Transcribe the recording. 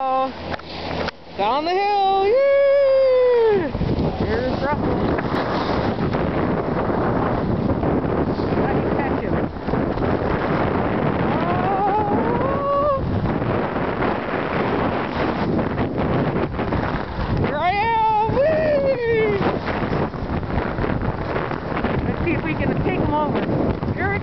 Oh, down the hill, yeah! Here's Russell. How do catch him? Oh! Here I am! Whee! Let's see if we can take him over. Here